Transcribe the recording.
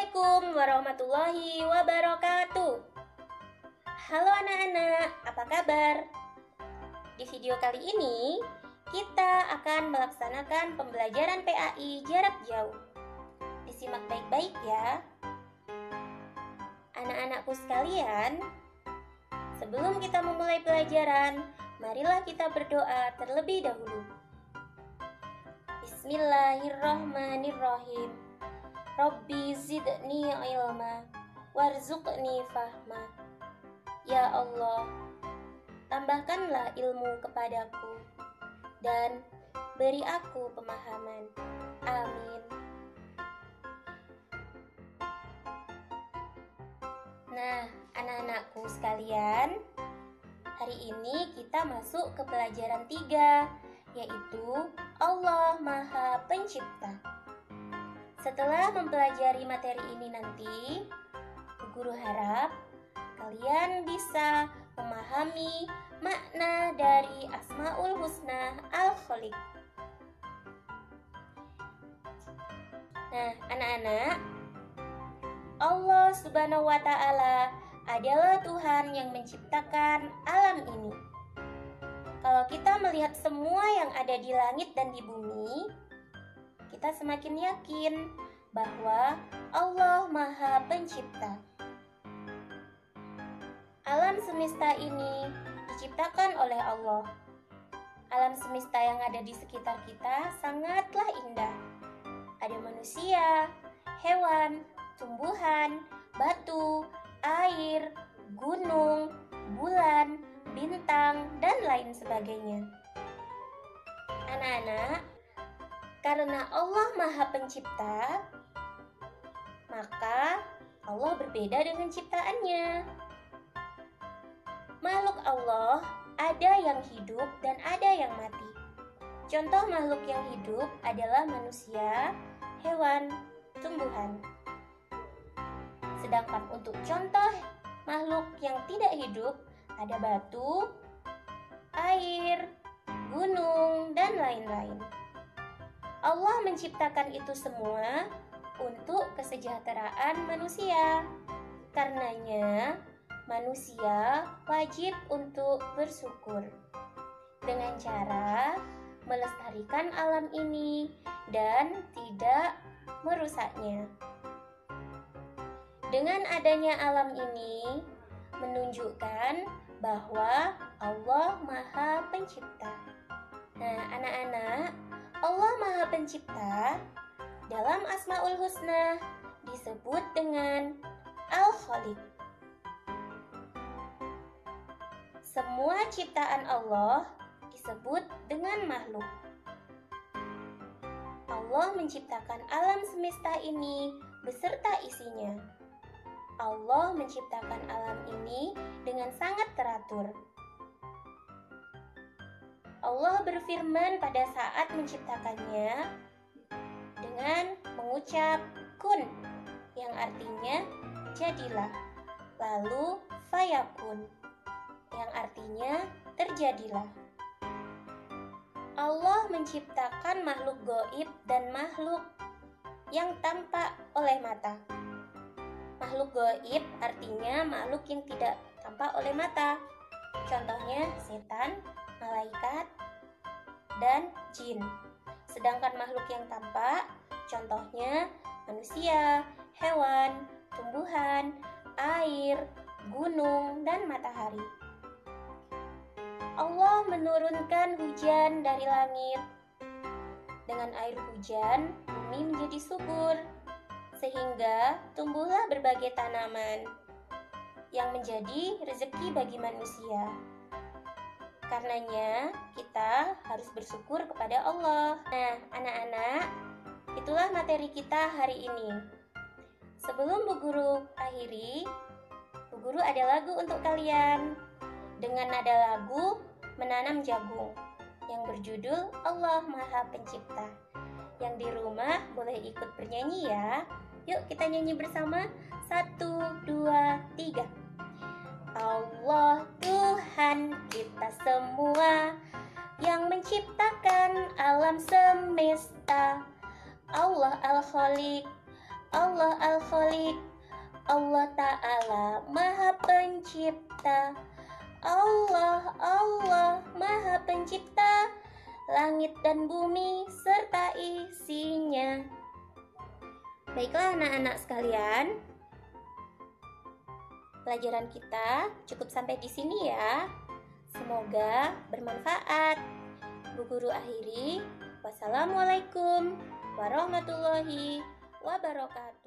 Assalamualaikum warahmatullahi wabarakatuh. Halo anak-anak, apa kabar? Di video kali ini, kita akan melaksanakan pembelajaran PAI jarak jauh. Disimak baik-baik ya. Anak-anakku sekalian, sebelum kita memulai pelajaran, marilah kita berdoa terlebih dahulu. Bismillahirrahmanirrahim. Rabbi zidni ilma warzuqni fahma. Ya Allah, tambahkanlah ilmu kepadaku dan beri aku pemahaman. Amin. Nah, anak-anakku sekalian, hari ini kita masuk ke pelajaran 3, yaitu Allah Maha Pencipta. Setelah mempelajari materi ini nanti, guru harap kalian bisa memahami makna dari Asmaul Husna Al-Khaliq. Nah, anak-anak, Allah Subhanahu wa taala adalah Tuhan yang menciptakan alam ini. Kalau kita melihat semua yang ada di langit dan di bumi, kita semakin yakin bahwa Allah Maha Pencipta. Alam semesta ini diciptakan oleh Allah. Alam semesta yang ada di sekitar kita sangatlah indah. Ada manusia, hewan, tumbuhan, batu, air, gunung, bulan, bintang, dan lain sebagainya. Anak-anak, karena Allah Maha Pencipta, maka Allah berbeda dengan ciptaannya. Makhluk Allah ada yang hidup dan ada yang mati. Contoh makhluk yang hidup adalah manusia, hewan, tumbuhan. Sedangkan untuk contoh makhluk yang tidak hidup ada batu, air, gunung, dan lain-lain. Allah menciptakan itu semua untuk kesejahteraan manusia. Karenanya, manusia wajib untuk bersyukur dengan cara melestarikan alam ini dan tidak merusaknya. Dengan adanya alam ini menunjukkan bahwa Allah Maha Pencipta. Nah, anak-anak, Allah Maha Pencipta dalam Asmaul Husna disebut dengan Al-Khaliq. Semua ciptaan Allah disebut dengan makhluk. Allah menciptakan alam semesta ini beserta isinya. Allah menciptakan alam ini dengan sangat teratur. Allah berfirman pada saat menciptakannya dengan mengucap kun yang artinya jadilah. Lalu fayakun yang artinya terjadilah. Allah menciptakan makhluk goib dan makhluk yang tampak oleh mata. Makhluk goib artinya makhluk yang tidak tampak oleh mata. Contohnya setan, malaikat, dan jin. Sedangkan makhluk yang tampak, contohnya manusia, hewan, tumbuhan, air, gunung, dan matahari. Allah menurunkan hujan dari langit. Dengan air hujan, bumi menjadi subur, sehingga tumbuhlah berbagai tanaman yang menjadi rezeki bagi manusia. Karenanya, kita harus bersyukur kepada Allah. Nah, anak-anak, itulah materi kita hari ini. Sebelum Bu Guru akhiri, Bu Guru ada lagu untuk kalian. Dengan nada lagu, menanam jagung yang berjudul Allah Maha Pencipta. Yang di rumah boleh ikut bernyanyi ya. Yuk kita nyanyi bersama. Satu, dua, tiga. Allah Tuhan kita semua yang menciptakan alam semesta. Allah Al-Khaliq, Allah Al-Khaliq, Allah Ta'ala Maha Pencipta Allah, Allah Maha Pencipta Langit dan bumi serta isinya Baiklah anak-anak sekalian Pelajaran kita cukup sampai di sini ya. Semoga bermanfaat. Bu Guru akhiri Wassalamualaikum warahmatullahi wabarakatuh